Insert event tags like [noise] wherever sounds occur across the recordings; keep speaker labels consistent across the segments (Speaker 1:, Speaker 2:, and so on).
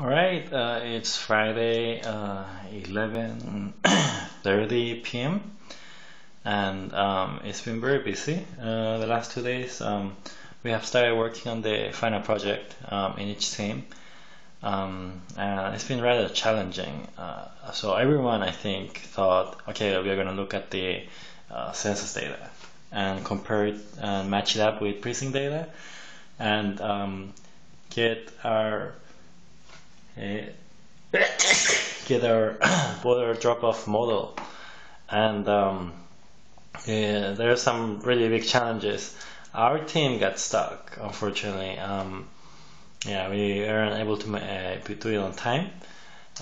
Speaker 1: All right, uh, it's Friday, uh, 11.30 p.m. and um, it's been very busy uh, the last two days. Um, we have started working on the final project um, in each team. Um, and it's been rather challenging. Uh, so everyone, I think, thought, okay, we're going to look at the uh, census data and compare it and match it up with precinct data and um, get our [coughs] get our [coughs] voter drop-off model. And um, yeah, there are some really big challenges. Our team got stuck unfortunately. Um, yeah we weren't able to uh, do it on time.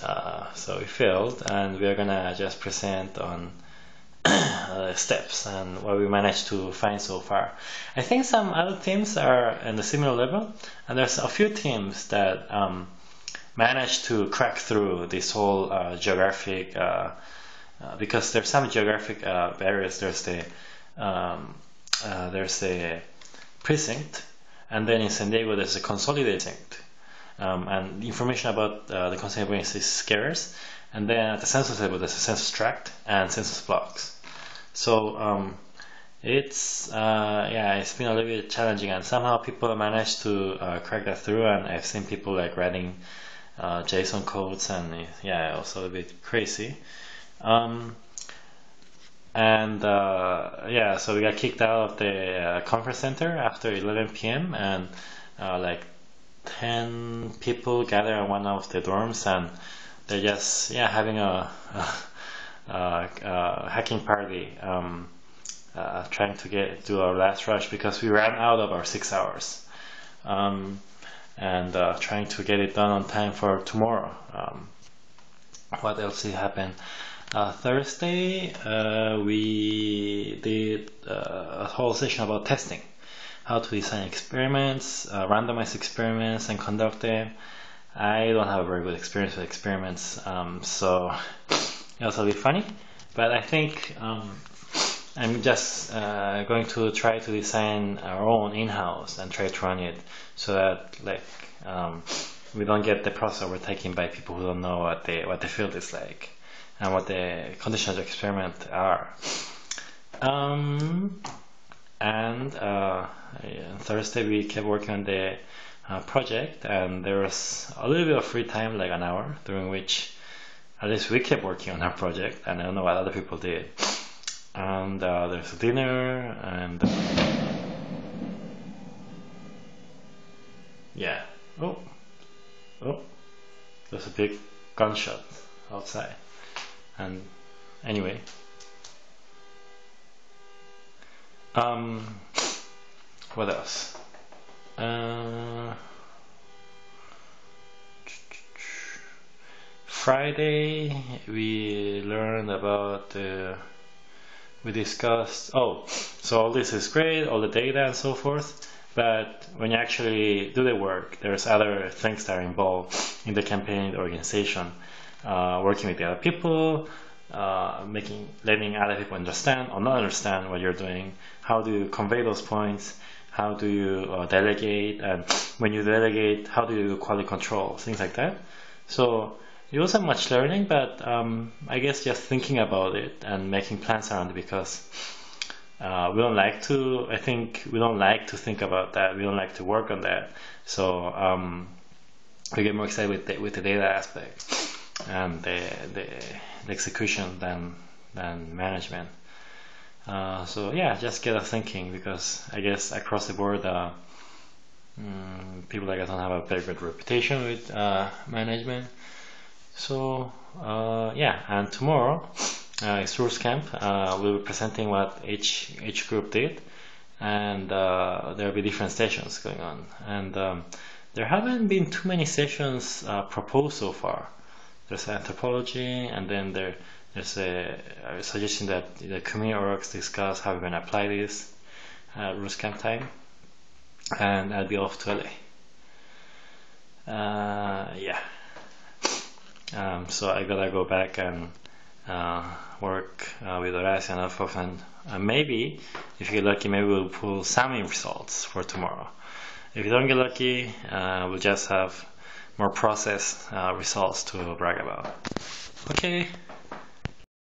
Speaker 1: Uh, so we failed and we are gonna just present on [coughs] uh, steps and what we managed to find so far. I think some other teams are in a similar level, and there's a few teams that um, managed to crack through this whole uh, geographic uh, uh, because there's some geographic uh, barriers. There's the um, uh, there's a precinct, and then in San Diego there's a consolidated precinct, um, and information about uh, the consolidated is scarce. And then at the census level, there's a census tract and census blocks. So um, it's yeah, it's been a little bit challenging, and somehow people managed to crack that through. And I've seen people like writing uh, JSON codes and yeah, also a bit crazy. Um, and uh, yeah, so we got kicked out of the uh, conference center after 11 p.m. and uh, like 10 people gather in one of the dorms and they're just yeah having a, [laughs] a, a hacking party. Um, uh, trying to get to our last rush because we ran out of our six hours. Um, and uh, trying to get it done on time for tomorrow. Um, what else did happen? Uh, Thursday, uh, we did uh, a whole session about testing, how to design experiments, uh, randomized experiments, and conduct them. I don't have a very good experience with experiments, um, so [laughs] it was a bit funny, but I think um, I'm just uh, going to try to design our own in-house and try to run it so that like um, we don't get the process overtaken by people who don't know what the what the field is like and what the conditions of experiment are. Um, and uh, on Thursday we kept working on the uh, project and there was a little bit of free time like an hour during which at least we kept working on our project and I don't know what other people did and uh, there's dinner and yeah. Oh. Oh. There's a big gunshot outside. And anyway. Um what else? Uh, [tsk] Friday we learned about uh, we discussed, oh, so all this is great, all the data and so forth, but when you actually do the work, there's other things that are involved in the campaign organization, uh, working with the other people, uh, making, letting other people understand or not understand what you're doing, how do you convey those points, how do you uh, delegate, and when you delegate, how do you do quality control, things like that. So it wasn't much learning, but um, I guess just thinking about it and making plans around it because uh, we don't like to. I think we don't like to think about that. We don't like to work on that. So um, we get more excited with the, with the data aspect and the, the, the execution than than management. Uh, so yeah, just get us thinking because I guess across the board, uh, mm, people like us don't have a very good reputation with uh, management. So uh, yeah, and tomorrow uh, is RootsCamp. Uh, we'll be presenting what each each group did, and uh, there will be different sessions going on. And um, there haven't been too many sessions uh, proposed so far. There's anthropology, and then there there's a, a suggestion that the community orgs discuss how we're to apply this at RootsCamp time, and I'll be off to LA. Uh, yeah. Um, so I gotta go back and uh, work uh, with Horacio and and uh, maybe if you get lucky maybe we'll pull some results for tomorrow. If you don't get lucky uh, we'll just have more processed uh, results to brag about. Okay,